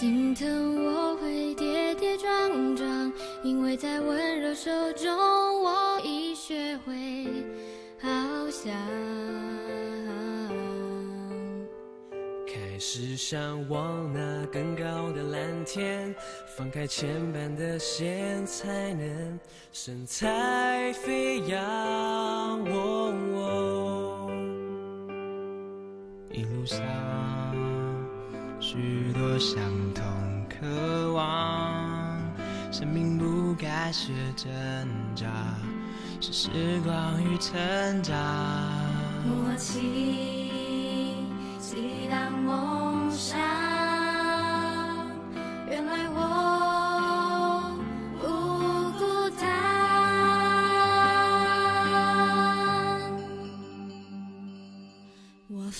心疼我会跌跌撞撞，因为在温柔手中，我已学会翱翔。开始向往那更高的蓝天，放开牵绊的线，才能神采飞扬。一路上，许多相同渴望，生命不该是挣扎，是时光与成长。默契。激荡梦想，原来我不孤单。我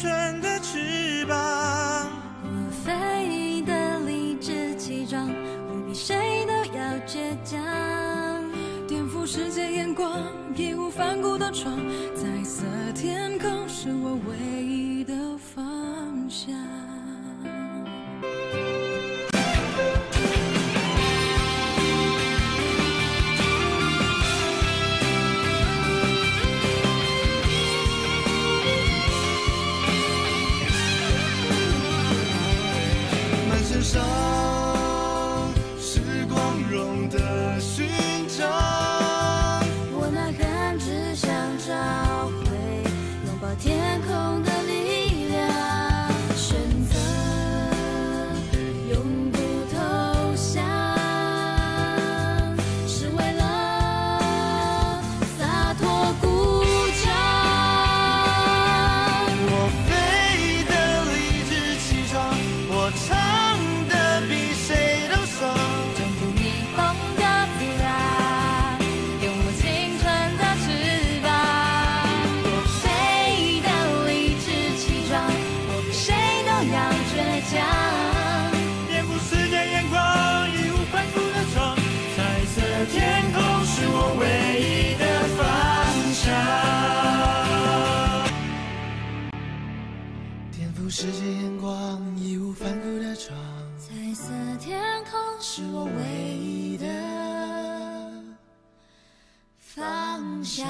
春的翅膀。我飞的理直气壮。谁都要倔强，颠覆世界眼光，义无反顾的闯，彩色天空是我唯一的方向。song. 世界眼光，义无反顾的闯，彩色天空是我唯一的方向。